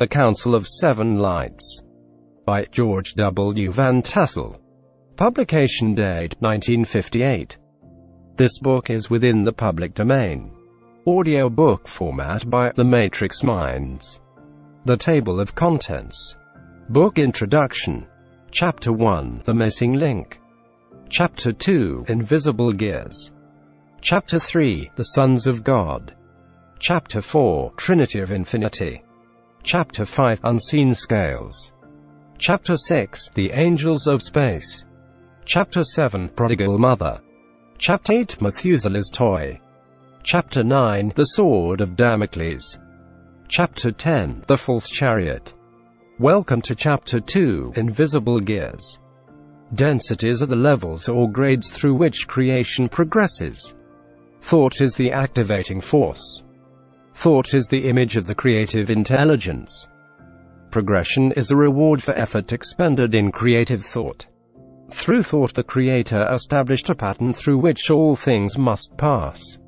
The Council of Seven Lights. By George W. Van Tassel. Publication date 1958. This book is within the public domain. Audio book format by The Matrix Minds. The Table of Contents. Book Introduction. Chapter 1 The Missing Link. Chapter 2 Invisible Gears. Chapter 3 The Sons of God. Chapter 4 Trinity of Infinity. Chapter 5 Unseen Scales. Chapter 6 The Angels of Space. Chapter 7 Prodigal Mother. Chapter 8 Methuselah's Toy. Chapter 9 The Sword of Damocles. Chapter 10 The False Chariot. Welcome to Chapter 2 Invisible Gears. Densities are the levels or grades through which creation progresses. Thought is the activating force. Thought is the image of the creative intelligence. Progression is a reward for effort expended in creative thought. Through thought the Creator established a pattern through which all things must pass.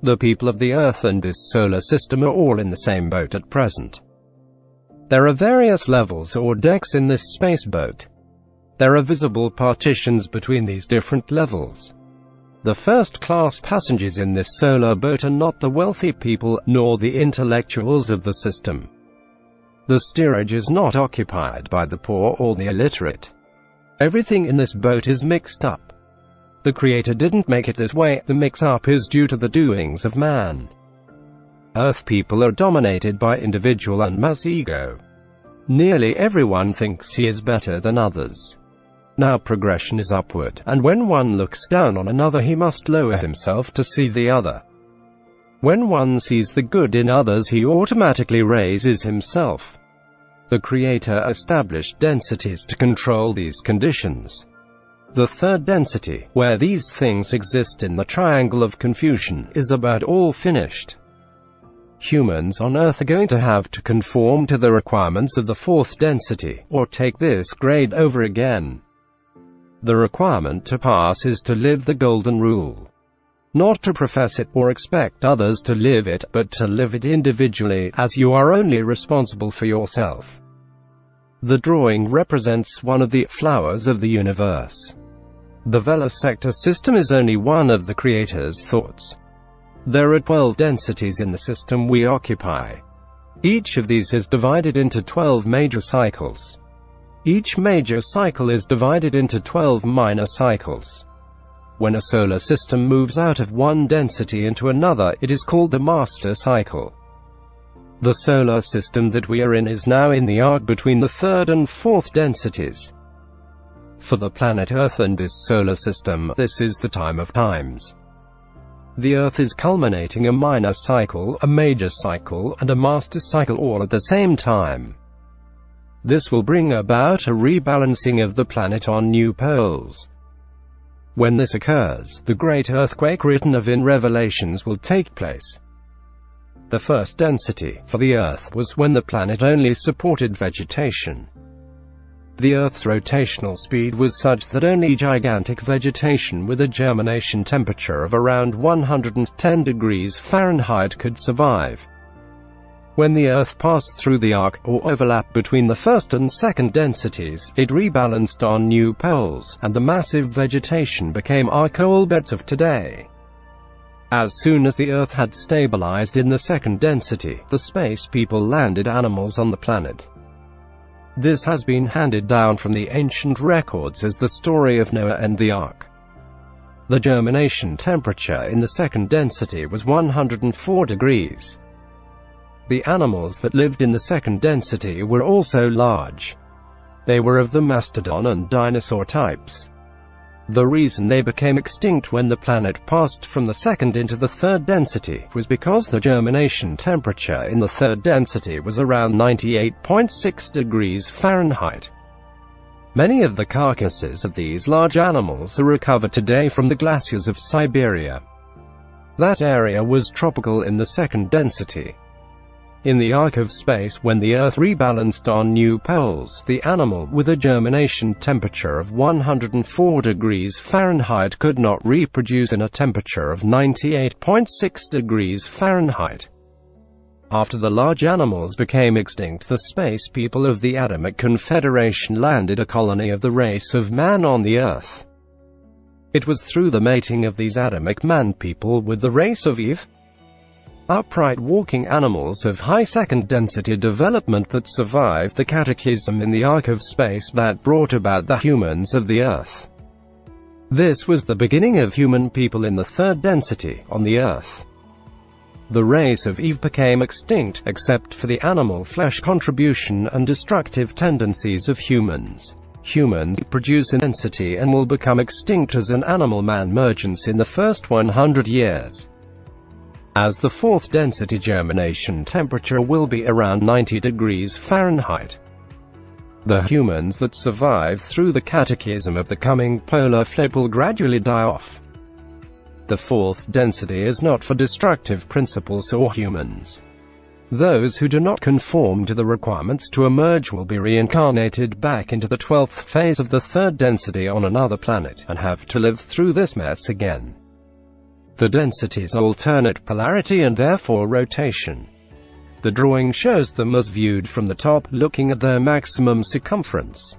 The people of the Earth and this solar system are all in the same boat at present. There are various levels or decks in this space boat. There are visible partitions between these different levels. The first-class passengers in this solar boat are not the wealthy people, nor the intellectuals of the system. The steerage is not occupied by the poor or the illiterate. Everything in this boat is mixed up. The Creator didn't make it this way, the mix-up is due to the doings of man. Earth people are dominated by individual and mass ego. Nearly everyone thinks he is better than others. Now progression is upward, and when one looks down on another he must lower himself to see the other. When one sees the good in others he automatically raises himself. The Creator established densities to control these conditions. The third density, where these things exist in the triangle of confusion, is about all finished. Humans on Earth are going to have to conform to the requirements of the fourth density, or take this grade over again. The requirement to pass is to live the Golden Rule. Not to profess it, or expect others to live it, but to live it individually, as you are only responsible for yourself. The drawing represents one of the flowers of the universe. The Vela sector system is only one of the Creator's thoughts. There are 12 densities in the system we occupy. Each of these is divided into 12 major cycles. Each major cycle is divided into 12 minor cycles. When a solar system moves out of one density into another, it is called the master cycle. The solar system that we are in is now in the arc between the third and fourth densities. For the planet Earth and this solar system, this is the time of times. The Earth is culminating a minor cycle, a major cycle, and a master cycle all at the same time. This will bring about a rebalancing of the planet on new poles. When this occurs, the great earthquake written of in Revelations will take place. The first density, for the Earth, was when the planet only supported vegetation. The Earth's rotational speed was such that only gigantic vegetation with a germination temperature of around 110 degrees Fahrenheit could survive. When the Earth passed through the arc, or overlap between the first and second densities, it rebalanced on new poles, and the massive vegetation became our coal beds of today. As soon as the Earth had stabilized in the second density, the space people landed animals on the planet. This has been handed down from the ancient records as the story of Noah and the Ark. The germination temperature in the second density was 104 degrees. The animals that lived in the second density were also large. They were of the mastodon and dinosaur types. The reason they became extinct when the planet passed from the second into the third density was because the germination temperature in the third density was around 98.6 degrees Fahrenheit. Many of the carcasses of these large animals are recovered today from the glaciers of Siberia. That area was tropical in the second density. In the arc of space, when the Earth rebalanced on new poles, the animal, with a germination temperature of 104 degrees Fahrenheit could not reproduce in a temperature of 98.6 degrees Fahrenheit. After the large animals became extinct the space people of the Adamic Confederation landed a colony of the race of man on the Earth. It was through the mating of these Adamic man people with the race of Eve, upright walking animals of high second density development that survived the cataclysm in the arc of space that brought about the humans of the Earth. This was the beginning of human people in the third density, on the Earth. The race of Eve became extinct, except for the animal flesh contribution and destructive tendencies of humans. Humans produce intensity and will become extinct as an animal-man mergence in the first 100 years. As the fourth density germination temperature will be around 90 degrees Fahrenheit. The humans that survive through the cataclysm of the coming polar flip will gradually die off. The fourth density is not for destructive principles or humans. Those who do not conform to the requirements to emerge will be reincarnated back into the twelfth phase of the third density on another planet, and have to live through this mess again. The densities alternate polarity and therefore rotation. The drawing shows them as viewed from the top, looking at their maximum circumference.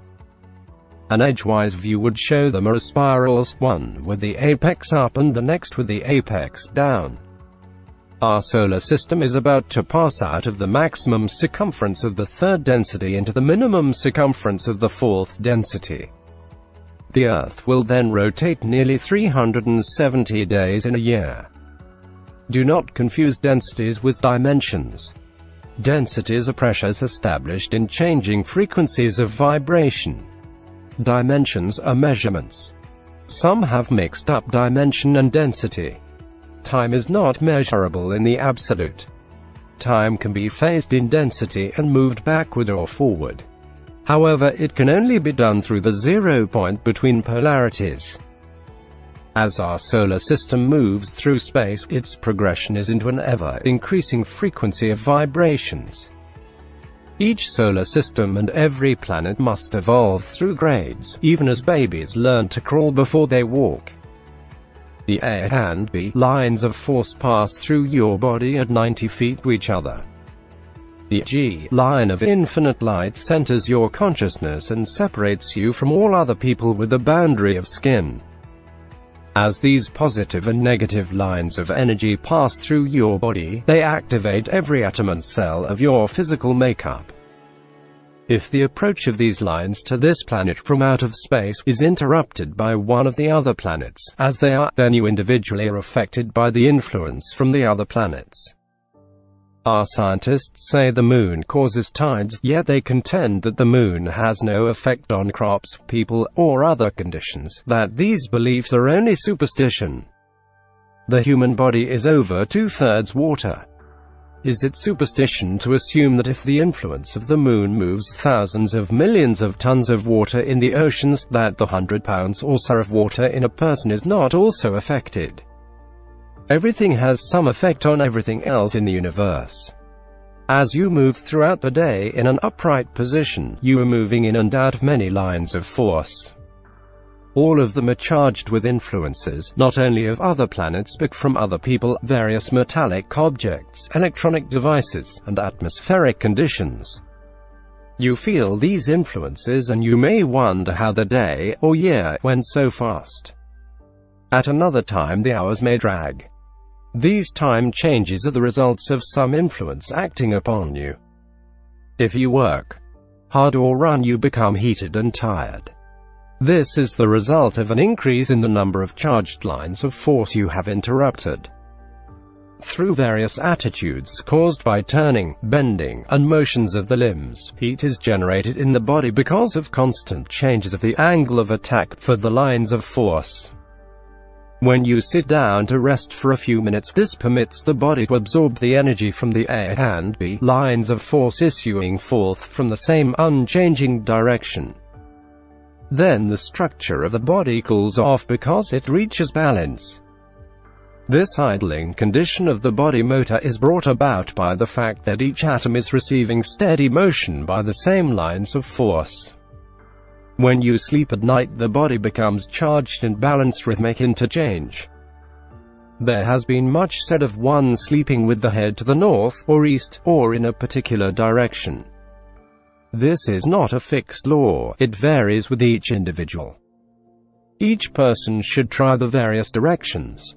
An edgewise view would show them as spirals, one with the apex up and the next with the apex down. Our solar system is about to pass out of the maximum circumference of the third density into the minimum circumference of the fourth density. The Earth will then rotate nearly 370 days in a year. Do not confuse densities with dimensions. Densities are pressures established in changing frequencies of vibration. Dimensions are measurements. Some have mixed up dimension and density. Time is not measurable in the absolute. Time can be phased in density and moved backward or forward. However, it can only be done through the zero point between polarities. As our solar system moves through space, its progression is into an ever-increasing frequency of vibrations. Each solar system and every planet must evolve through grades, even as babies learn to crawl before they walk. The A and B lines of force pass through your body at 90 feet to each other. The G line of infinite light centers your consciousness and separates you from all other people with a boundary of skin. As these positive and negative lines of energy pass through your body, they activate every atom and cell of your physical makeup. If the approach of these lines to this planet from out of space is interrupted by one of the other planets, as they are, then you individually are affected by the influence from the other planets. Our scientists say the moon causes tides, yet they contend that the moon has no effect on crops, people, or other conditions, that these beliefs are only superstition. The human body is over two-thirds water. Is it superstition to assume that if the influence of the moon moves thousands of millions of tons of water in the oceans, that the hundred pounds or so of water in a person is not also affected? Everything has some effect on everything else in the universe. As you move throughout the day in an upright position, you are moving in and out of many lines of force. All of them are charged with influences, not only of other planets but from other people, various metallic objects, electronic devices, and atmospheric conditions. You feel these influences and you may wonder how the day, or year, went so fast. At another time the hours may drag. These time changes are the results of some influence acting upon you. If you work hard or run you become heated and tired. This is the result of an increase in the number of charged lines of force you have interrupted. Through various attitudes caused by turning, bending, and motions of the limbs, heat is generated in the body because of constant changes of the angle of attack for the lines of force. When you sit down to rest for a few minutes, this permits the body to absorb the energy from the A and B lines of force issuing forth from the same unchanging direction. Then the structure of the body cools off because it reaches balance. This idling condition of the body motor is brought about by the fact that each atom is receiving steady motion by the same lines of force. When you sleep at night the body becomes charged and balanced rhythmic interchange. There has been much said of one sleeping with the head to the north, or east, or in a particular direction. This is not a fixed law, it varies with each individual. Each person should try the various directions.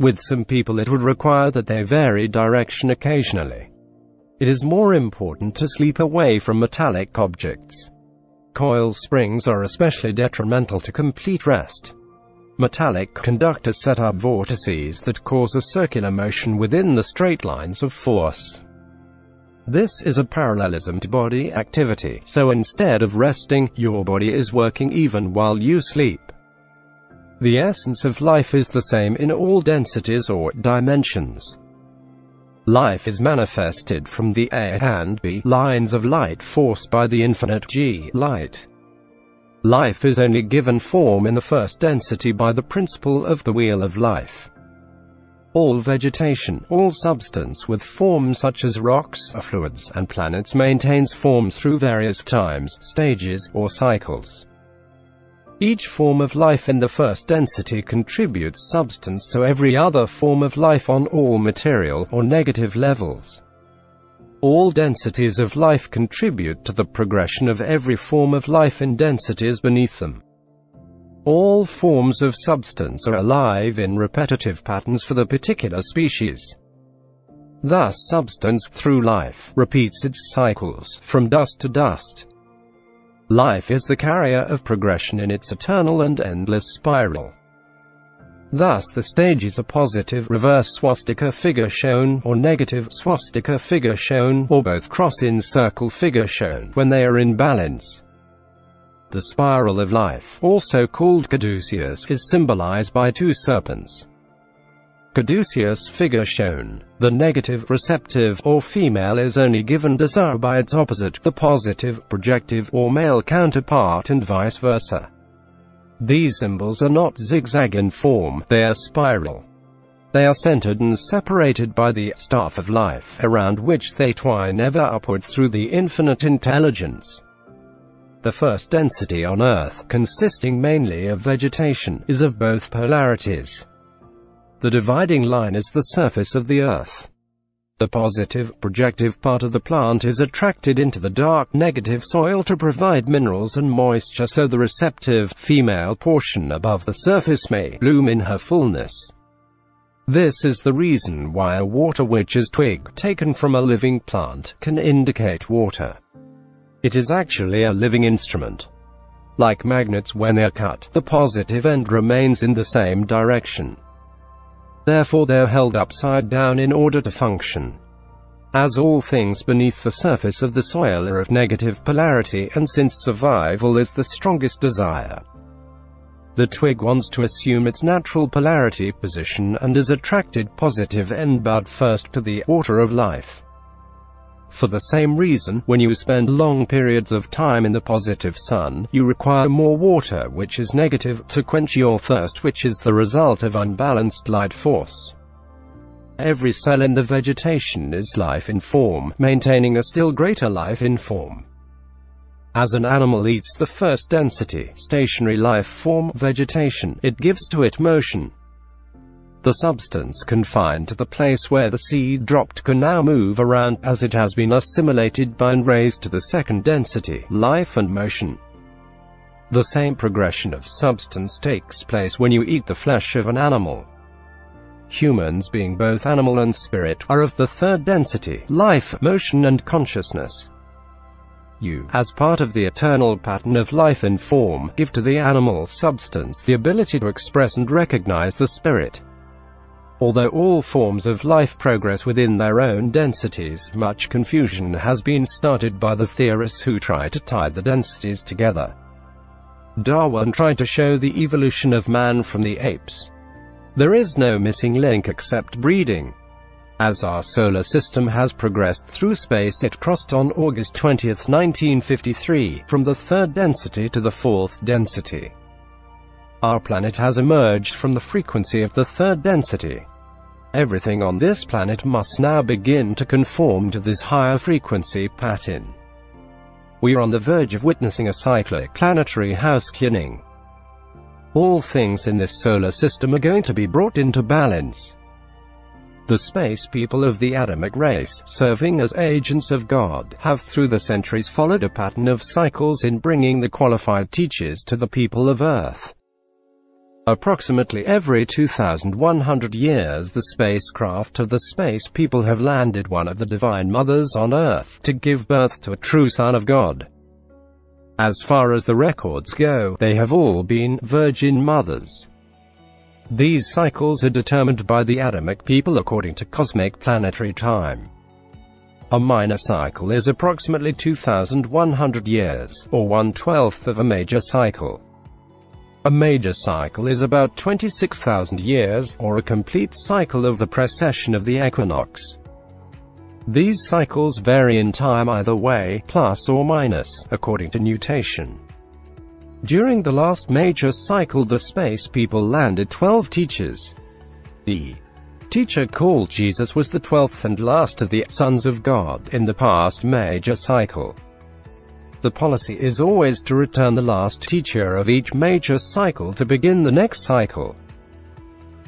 With some people it would require that they vary direction occasionally. It is more important to sleep away from metallic objects. Coil springs are especially detrimental to complete rest. Metallic conductors set up vortices that cause a circular motion within the straight lines of force. This is a parallelism to body activity, so instead of resting, your body is working even while you sleep. The essence of life is the same in all densities or dimensions. Life is manifested from the A and B lines of light forced by the infinite G light. Life is only given form in the first density by the principle of the wheel of life. All vegetation, all substance with form such as rocks, fluids, and planets maintains form through various times, stages, or cycles. Each form of life in the first density contributes substance to every other form of life on all material, or negative levels. All densities of life contribute to the progression of every form of life in densities beneath them. All forms of substance are alive in repetitive patterns for the particular species. Thus substance, through life, repeats its cycles, from dust to dust. Life is the carrier of progression in its eternal and endless spiral. Thus the stages are positive reverse swastika figure shown, or negative swastika figure shown, or both cross-in circle figure shown, when they are in balance. The spiral of life, also called caduceus, is symbolized by two serpents. Caduceus figure shown. The negative, receptive, or female is only given desire by its opposite, the positive, projective, or male counterpart and vice versa. These symbols are not zigzag in form, they are spiral. They are centered and separated by the staff of life, around which they twine ever upward through the infinite intelligence. The first density on Earth, consisting mainly of vegetation, is of both polarities. The dividing line is the surface of the Earth. The positive, projective part of the plant is attracted into the dark, negative soil to provide minerals and moisture so the receptive, female portion above the surface may bloom in her fullness. This is the reason why a water witch's twig, taken from a living plant, can indicate water. It is actually a living instrument. Like magnets when they're cut, the positive end remains in the same direction. Therefore they're held upside down in order to function. As all things beneath the surface of the soil are of negative polarity, and since survival is the strongest desire, the twig wants to assume its natural polarity position and is attracted positive end bud first to the water of life. For the same reason, when you spend long periods of time in the positive sun, you require more water which is negative, to quench your thirst which is the result of unbalanced light force. Every cell in the vegetation is life in form, maintaining a still greater life in form. As an animal eats the first density, stationary life form, vegetation, it gives to it motion. The substance confined to the place where the seed dropped can now move around, as it has been assimilated by and raised to the second density, life and motion. The same progression of substance takes place when you eat the flesh of an animal. Humans being both animal and spirit, are of the third density, life, motion and consciousness. You, as part of the eternal pattern of life and form, give to the animal substance the ability to express and recognize the spirit. Although all forms of life progress within their own densities, much confusion has been started by the theorists who try to tie the densities together. Darwin tried to show the evolution of man from the apes. There is no missing link except breeding. As our solar system has progressed through space it crossed on August 20, 1953, from the third density to the fourth density. Our planet has emerged from the frequency of the third density. Everything on this planet must now begin to conform to this higher frequency pattern. We are on the verge of witnessing a cyclic planetary house cleaning. All things in this solar system are going to be brought into balance. The space people of the Adamic race, serving as agents of God, have through the centuries followed a pattern of cycles in bringing the qualified teachers to the people of Earth. Approximately every 2,100 years the spacecraft of the space people have landed one of the divine mothers on Earth to give birth to a true son of God. As far as the records go, they have all been virgin mothers. These cycles are determined by the Adamic people according to cosmic planetary time. A minor cycle is approximately 2,100 years, or one-twelfth of a major cycle. A major cycle is about 26,000 years, or a complete cycle of the precession of the equinox. These cycles vary in time either way, plus or minus, according to nutation. During the last major cycle the space people landed 12 teachers. The teacher called Jesus was the 12th and last of the sons of God in the past major cycle. The policy is always to return the last teacher of each major cycle to begin the next cycle.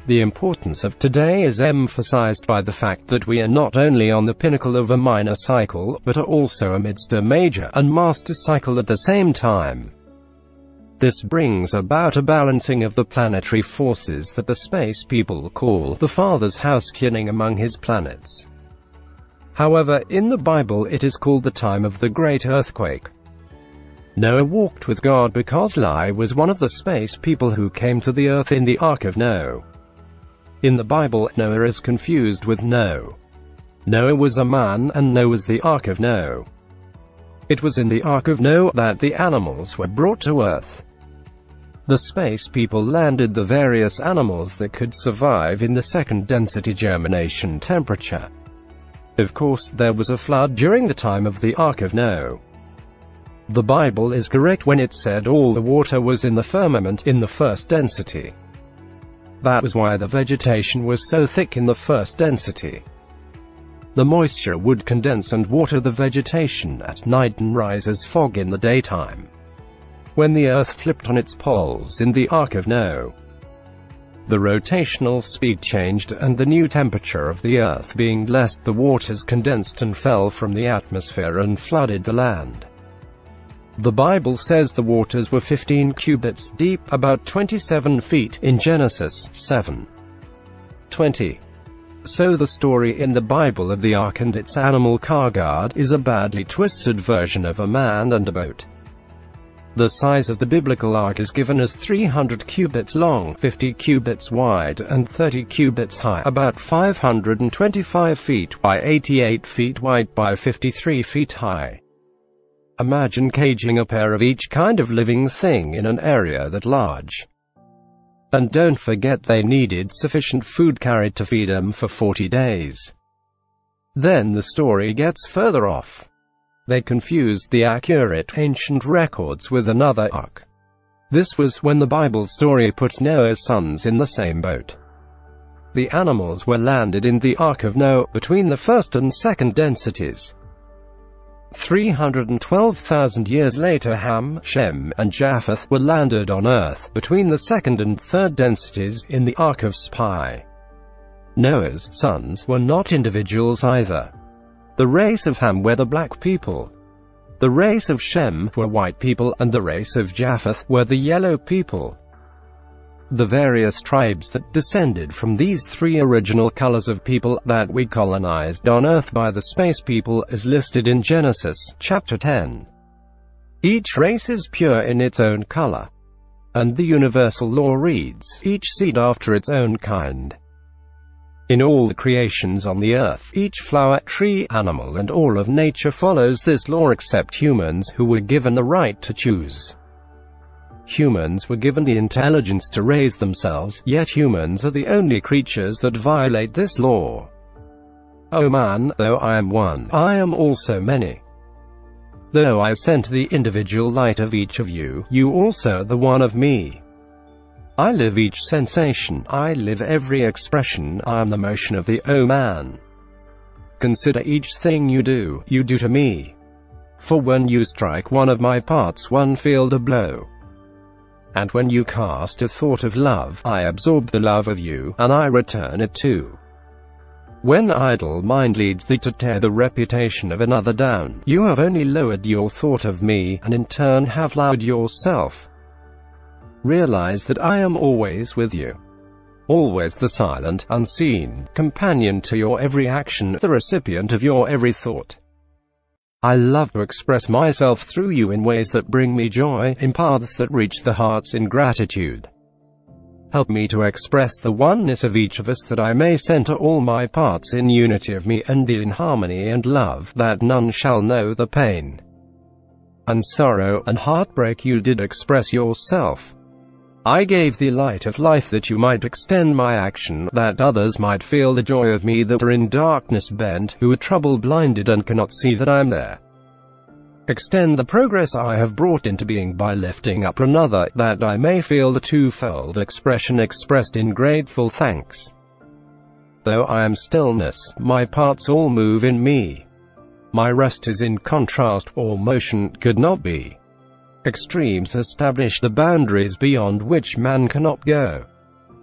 The importance of today is emphasized by the fact that we are not only on the pinnacle of a minor cycle, but are also amidst a major and master cycle at the same time. This brings about a balancing of the planetary forces that the space people call the Father's house kinning among his planets. However, in the Bible it is called the time of the great earthquake. Noah walked with God because Lai was one of the space people who came to the earth in the Ark of Noah. In the Bible, Noah is confused with Noah. Noah was a man, and Noah was the Ark of Noah. It was in the Ark of Noah that the animals were brought to Earth. The space people landed the various animals that could survive in the second density germination temperature. Of course, there was a flood during the time of the Ark of Noah. The Bible is correct when it said all the water was in the firmament in the first density. That was why the vegetation was so thick in the first density. The moisture would condense and water the vegetation at night and rise as fog in the daytime. When the Earth flipped on its poles in the Ark of Noah, the rotational speed changed and the new temperature of the Earth being less the waters condensed and fell from the atmosphere and flooded the land. The Bible says the waters were 15 cubits deep, about 27 feet, in Genesis 7. 20. So the story in the Bible of the ark and its animal car guard is a badly twisted version of a man and a boat. The size of the biblical ark is given as 300 cubits long, 50 cubits wide, and 30 cubits high, about 525 feet by 88 feet wide by 53 feet high. Imagine caging a pair of each kind of living thing in an area that large. And don't forget they needed sufficient food carried to feed them for 40 days. Then the story gets further off. They confused the accurate ancient records with another ark. This was when the Bible story put Noah's sons in the same boat. The animals were landed in the Ark of Noah between the first and second densities. 312,000 years later Ham, Shem, and Japheth were landed on Earth, between the second and third densities, in the Ark of Spy. Noah's sons were not individuals either. The race of Ham were the black people. The race of Shem were white people, and the race of Japheth were the yellow people. The various tribes that descended from these three original colors of people that we colonized on Earth by the space people is listed in Genesis, chapter 10. Each race is pure in its own color. And the universal law reads, each seed after its own kind. In all the creations on the earth, each flower, tree, animal and all of nature follows this law except humans, who were given the right to choose. Humans were given the intelligence to raise themselves, yet humans are the only creatures that violate this law. O oh man, though I am one, I am also many. Though I sent the individual light of each of you, you also are the one of me. I live each sensation, I live every expression, I am the motion of the O oh man. Consider each thing you do, you do to me. For when you strike one of my parts one field a blow, And when you cast a thought of love, I absorb the love of you, and I return it too. When idle mind leads thee to tear the reputation of another down, you have only lowered your thought of me, and in turn have lowered yourself. Realize that I am always with you. Always the silent, unseen, companion to your every action, the recipient of your every thought. I love to express myself through you in ways that bring me joy, in paths that reach the hearts in gratitude. Help me to express the oneness of each of us that I may center all my parts in unity of me and thee in harmony and love, that none shall know the pain and sorrow and heartbreak you did express yourself. I gave thee light of life that you might extend my action, that others might feel the joy of me that are in darkness bent, who are trouble blinded and cannot see that I am there. Extend the progress I have brought into being by lifting up another, that I may feel the twofold expression expressed in grateful thanks. Though I am stillness, my parts all move in me. My rest is in contrast, or motion could not be. Extremes establish the boundaries beyond which man cannot go.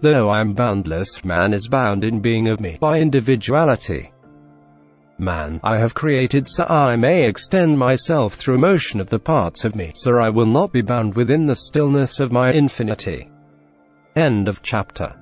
Though I am boundless, man is bound in being of me, by individuality man I have created so I may extend myself through motion of the parts of me, so I will not be bound within the stillness of my infinity. End of chapter.